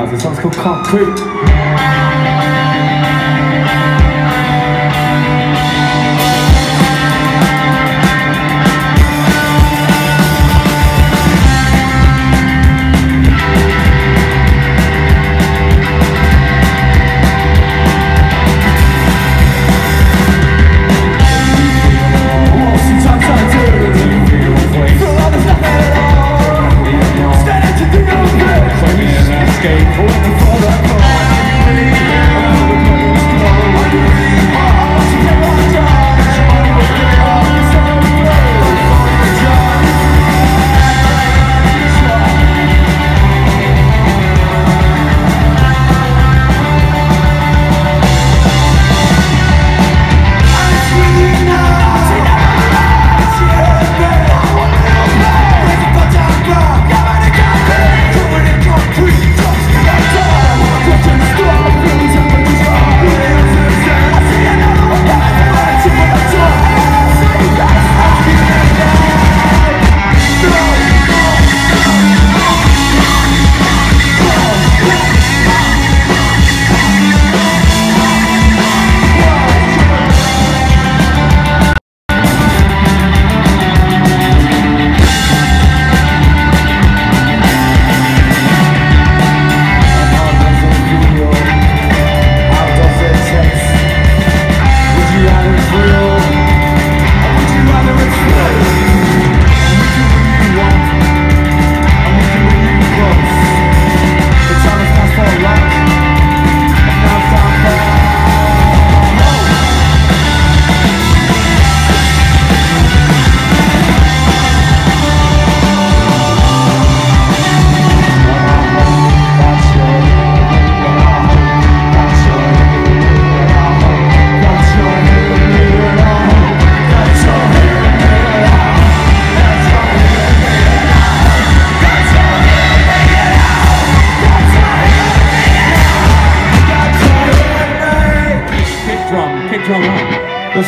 house. This song's called Concrete. escape.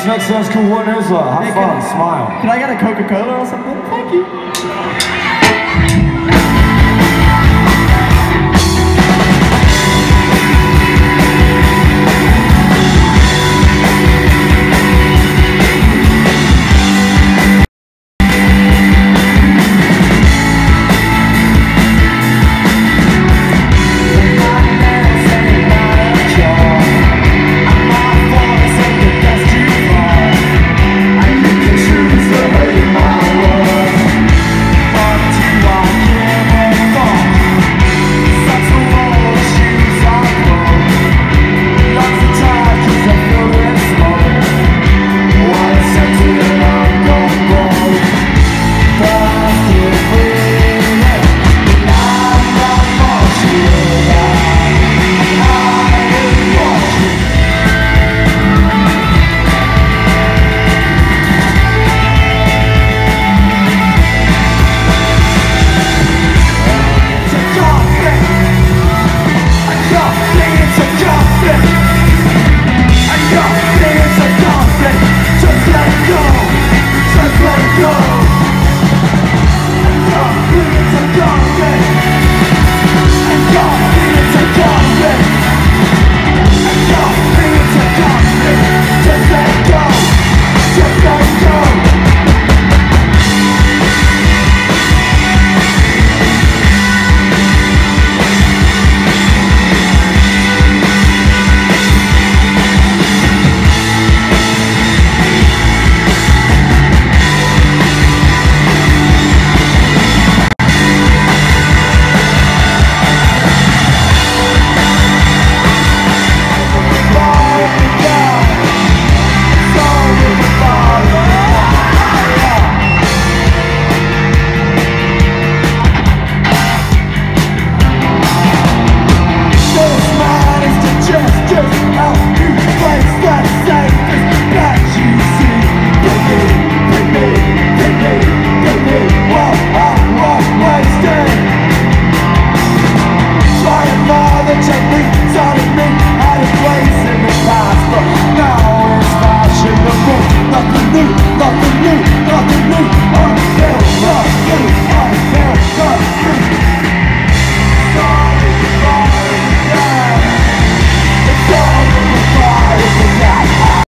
next sounds cool. What is love? Have hey, fun, I, smile. Can I get a Coca-Cola or something? Thank you.